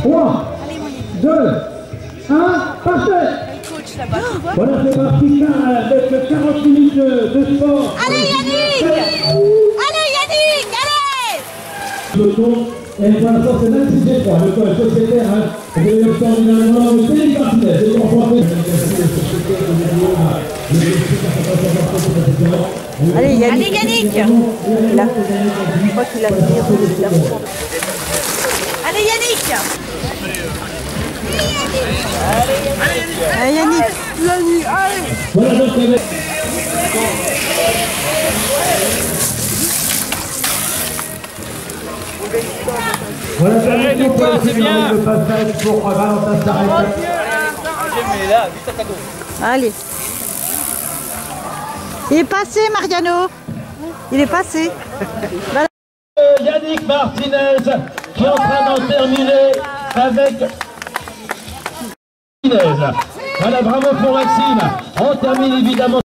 3, 2, 1, partez Coach là-bas, tu vois Voilà, c'est parti, avec 40 minutes de, sport. Allez Yannick Allez Yannick Allez Le tour, et pour l'instant, c'est même si c'est 3, le col sociétaire, hein, de le va Allez, Yannick. Allez Yannick Là. Je crois qu'il a tiré. Allez Yannick Allez, Yannick. Voilà donc avec... Voilà, ça être pour de le passage pour Valentin. Allez. Il est passé, Mariano. Il est passé. Euh, Yannick Martinez qui est en train d'en terminer avec. Voilà, bravo pour Maxime. On termine évidemment.